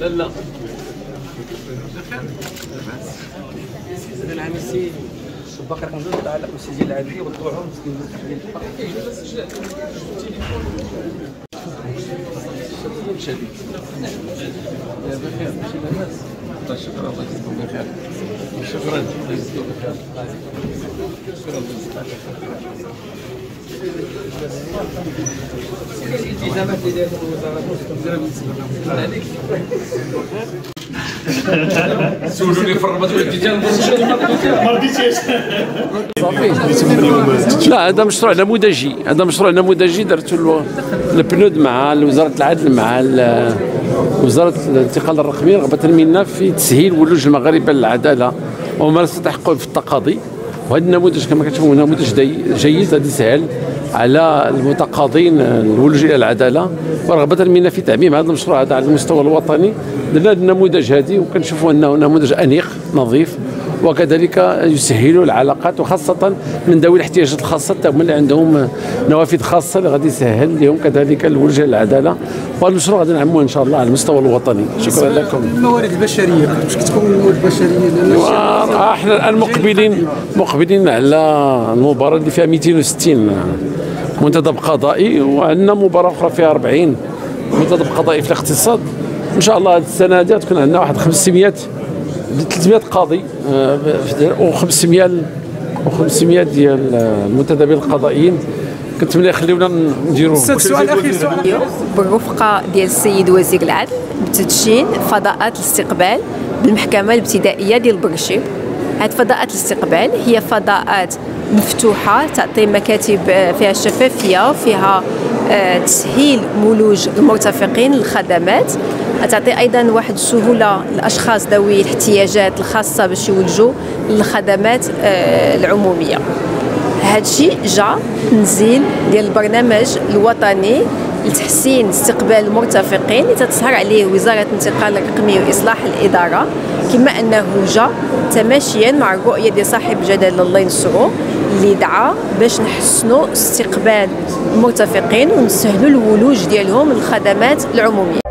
لا لا. العمسي الباقي رقم جوج العادي وطلعوا مسكين شكرا. الله يجزيكم بخير شكرا الله يجزيكم بخير شكرا الله يجزيكم بخير لا هذا مشروع نموذجي. هذا مشروع نموذجي درته البنود مع وزارة العدل مع وزارة الانتقال الرقمي رغبة منا في تسهيل ولوج المغاربة للعدالة وممارسه حقهم في التقاضي. وهذا النموذج كما كتشوفوا نموذج جيد غادي يسهل على المتقاضين الولوج إلى العدالة. ورغبة منا في تعميم هذا المشروع هذا على المستوى الوطني. درنا هذا النموذج هذه وكنشوفوا أنه نموذج أنيق نظيف. وكذلك يسهل العلاقات وخاصة من ذوي الاحتياجات الخاصة. هما اللي عندهم نوافذ خاصة اللي غادي يسهل لهم كذلك الولوج إلى العدالة. وهذا المشروع غادي نعموه إن شاء الله على المستوى الوطني. شكرا لكم. الموارد البشرية باش كتكون الموارد البشرية لأن إحنا الآن مقبلين مقبلين على المباراة اللي فيها 260 منتدب قضائي وعندنا مباراة أخرى فيها 40 منتدب قضائي في الاقتصاد. إن شاء الله هذه السنة هذه تكون عندنا واحد 500 300 قاضي و500 و500 ديال المنتدبين القضائيين. كنتمنى يخليونا نديروا السؤال الاخير سؤال بالرفقة ديال السيد وزير العدل بتدشين فضاءات الاستقبال بالمحكمة الابتدائية ديال برشيب هاد فضاءات الاستقبال هي فضاءات مفتوحة تعطي مكاتب آه، فيها شفافية فيها آه، تسهيل مولوج المرتفقين للخدمات. تعطي أيضا واحد السهولة للأشخاص ذوي الاحتياجات الخاصة باش يولجوا للخدمات آه، العمومية. هذا الشيء جاء تنزيل ديال البرنامج الوطني لتحسين استقبال المرتفقين اللي تتسهر عليه وزارة الانتقال الرقمي وإصلاح الإدارة. كما أنه جاء تماشيا مع الرؤيه ديال صاحب جلاله الله ينصرو اللي دعا باش نحسنوا استقبال المرتفقين ونسهلوا الولوج ديالهم للخدمات العمومية.